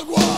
outward.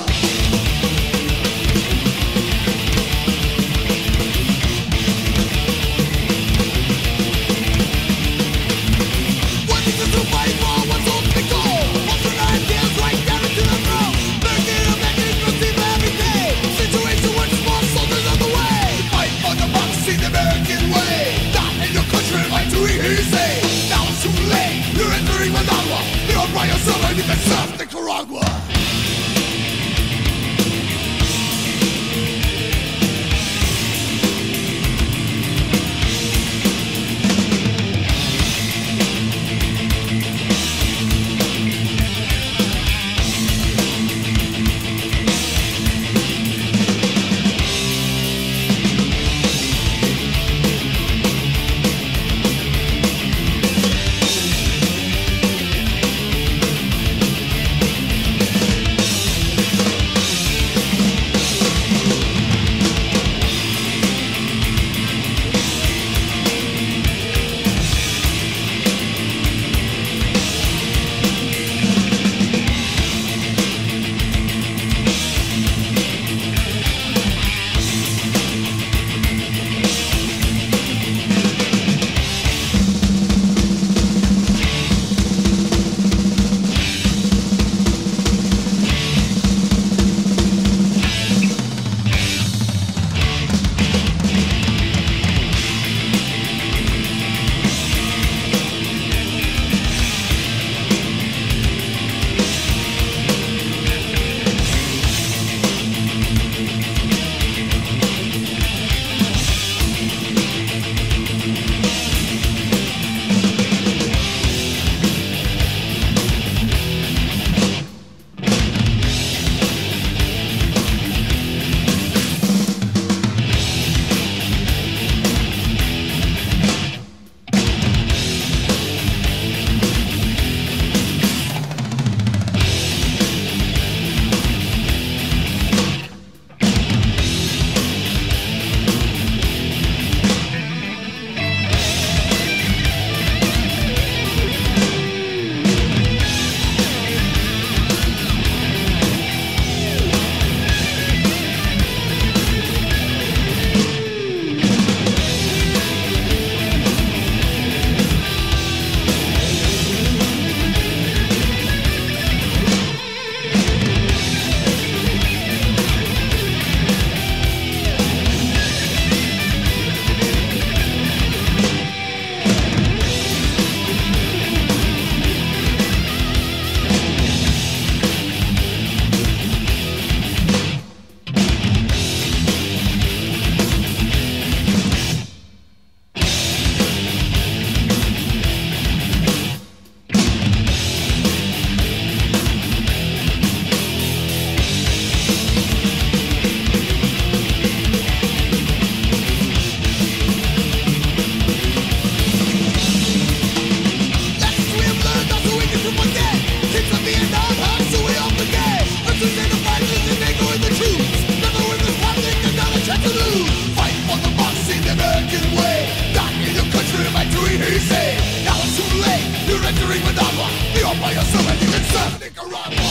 Surrendering with Allah, the Almighty and you can serve Nicaragua.